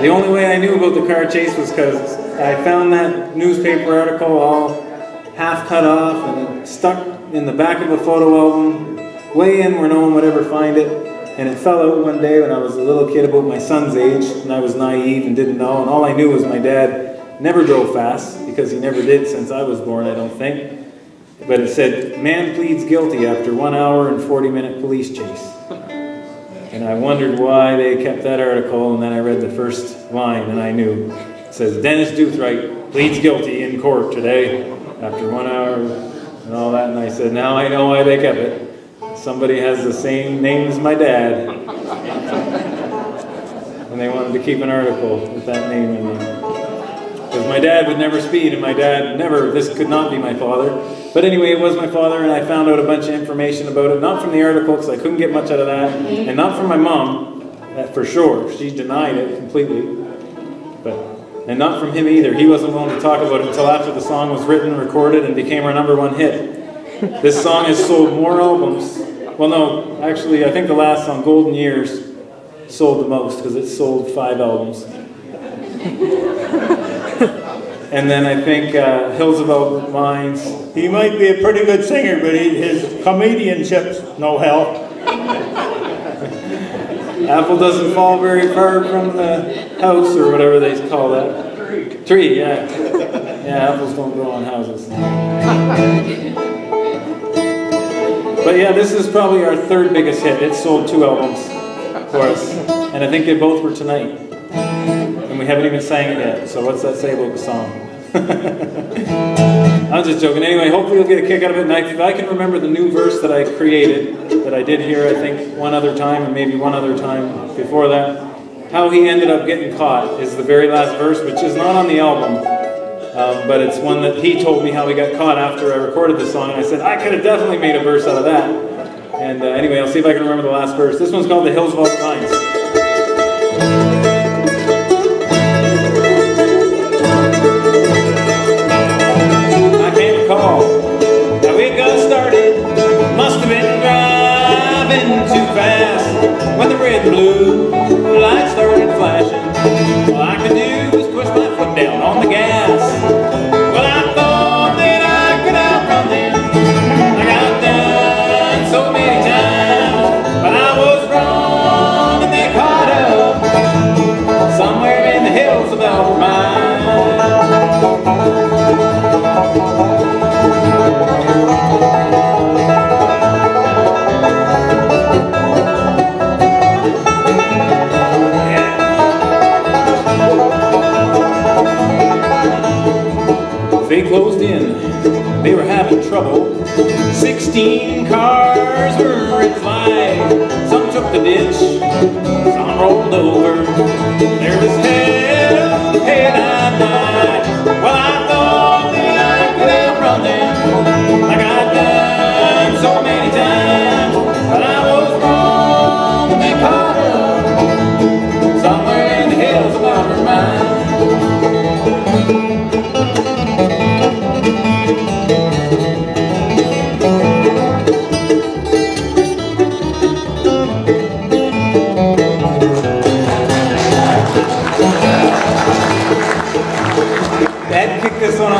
The only way I knew about the car chase was because I found that newspaper article all half cut off and stuck in the back of a photo album, way in where no one would ever find it. And it fell out one day when I was a little kid, about my son's age, and I was naive and didn't know. And all I knew was my dad never drove fast because he never did since I was born, I don't think. But it said, Man pleads guilty after one hour and 40 minute police chase. And I wondered why they kept that article, and then I read the first line, and I knew. It says, Dennis Douthwright pleads guilty in court today after one hour and all that. And I said, Now I know why they kept it. Somebody has the same name as my dad. and they wanted to keep an article with that name in it. Because my dad would never speed, and my dad never, this could not be my father. But anyway, it was my father, and I found out a bunch of information about it. Not from the article, because I couldn't get much out of that, and not from my mom, for sure. She denied it completely. But and not from him either. He wasn't willing to talk about it until after the song was written, recorded, and became our number one hit. This song has sold more albums. Well, no, actually, I think the last song, Golden Years, sold the most because it sold five albums. and then I think uh, Hills Albert Mines. He might be a pretty good singer, but he, his comedianship's no help. Apple doesn't fall very far from the house or whatever they call that. Tree. Tree, yeah. Yeah, apples don't grow on houses. But yeah, this is probably our third biggest hit. It sold two albums for us. And I think they both were tonight. And we haven't even sang it yet. So what's that say about the song? I'm just joking. Anyway, hopefully you'll get a kick out of it. And if I can remember the new verse that I created, that I did hear, I think, one other time, and maybe one other time before that, how he ended up getting caught is the very last verse, which is not on the album. Um, but it's one that he told me how he got caught after I recorded the song. And I said, I could have definitely made a verse out of that. And uh, anyway, I'll see if I can remember the last verse. This one's called The Hills of Albert closed in. They were having trouble. Sixteen cars were in flight. Some took the ditch, some rolled over. There was hell, and night. Well, I thought that I could have run them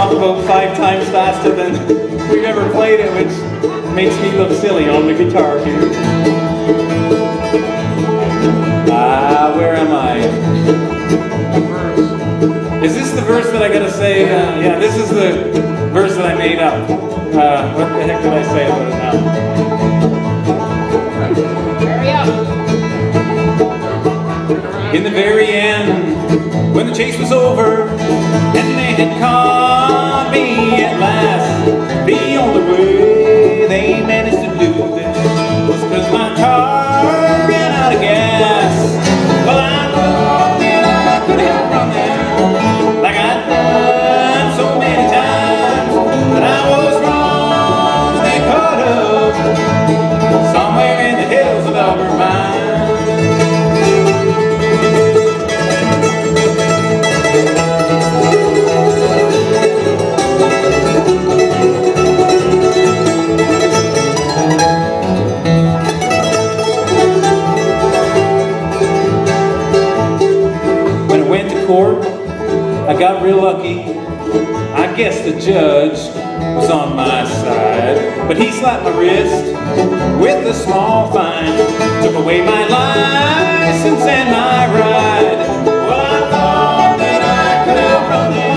off about five times faster than we've ever played it, which makes me look silly on the guitar here. Ah, where am I? Is this the verse that I gotta say? Uh, yeah, this is the verse that I made up. Uh, what the heck did I say about it now? Hurry up! In the very end, when the chase was over and they had caught me at last. The only way they I got real lucky. I guess the judge was on my side. But he slapped my wrist with a small fine. Took away my license and my ride. Well, I thought that I could outrun him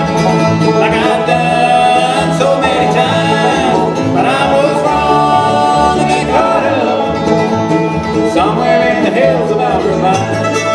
like I've done so many times. But I was wrong to get caught up somewhere in the hills of Alabama.